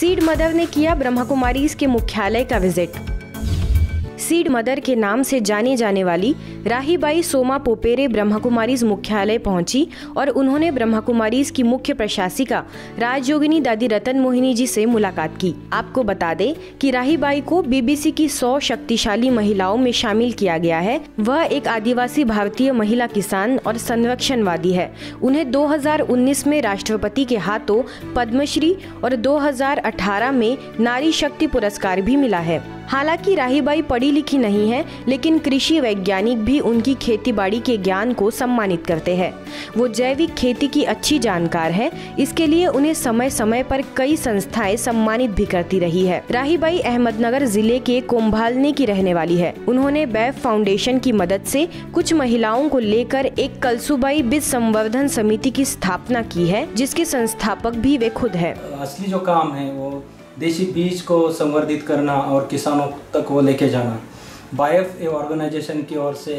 Seed mother ने किया ब्रह्मा कुमारी के मुख्यालय का विज़िट। सीड मदर के नाम से जानी जाने वाली राहीबाई सोमा पोपेरे ब्रह्मा कुमारी मुख्यालय पहुँची और उन्होंने ब्रह्मा कुमारी की मुख्य प्रशासिका राजयोगिनी दादी रतन मोहिनी जी से मुलाकात की। आपको बता दें कि राहीबाई को बीबीसी की 100 शक्तिशाली महिलाओं में शामिल किया गया है। वह एक आदिवासी भारतीय महिला किसान और संरक्षणवादी है। उन्हें 2019 में राष्ट्रपति के हाथों पद्मश्री और 2018 में नारी शक्ति पुरस्कार भी मिला है। हालाँकि राहीबाई पढ़ी लिखी नहीं है, लेकिन कृषि वैज्ञानिक भी उनकी खेती बाड़ी के ज्ञान को सम्मानित करते हैं। वो जैविक खेती की अच्छी जानकार है, इसके लिए उन्हें समय समय पर कई संस्थाएँ सम्मानित भी करती रही है। राहीबाई अहमदनगर ज़िले के कोम्भालने की रहने वाली है। उन्होंने बैफ फाउंडेशन की मदद से कुछ महिलाओं को लेकर एक कलसुबाई बीज संवर्धन समिति की स्थापना की है, जिसके संस्थापक भी वे खुद है। असली जो काम है, वो देशी बीज को संवर्धित करना और किसानों तक वो लेके जाना। बायफ ए ऑर्गेनाइजेशन की ओर से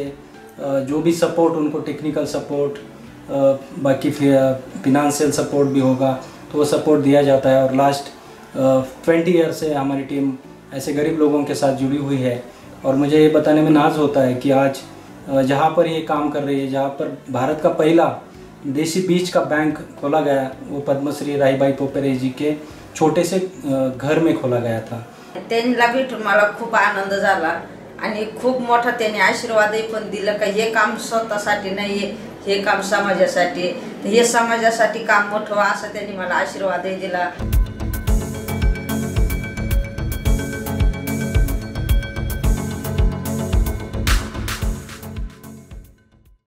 जो भी सपोर्ट उनको टेक्निकल सपोर्ट बाकी फिनांशियल सपोर्ट भी होगा तो वो सपोर्ट दिया जाता है। और लास्ट ट्वेंटी ईयर से हमारी टीम ऐसे गरीब लोगों के साथ जुड़ी हुई है। और मुझे ये बताने में नाज होता है कि आज जहाँ पर ये काम कर रही है, जहाँ पर भारत का पहला देशी बीज का बैंक खोला गया, वो पद्मश्री राहीबाई पोपेरे जी के छोटे से घर में खोला गया था। त्यांना भेटून मला खूप आनंद झाला आणि खूप मोठा त्यांनी आशीर्वादही पण दिलं का हे काम स्वतःसाठी नाही हे काम समाजासाठी हे समाजासाठी काम मोठं असं त्यांनी मला आशीर्वादही दिला.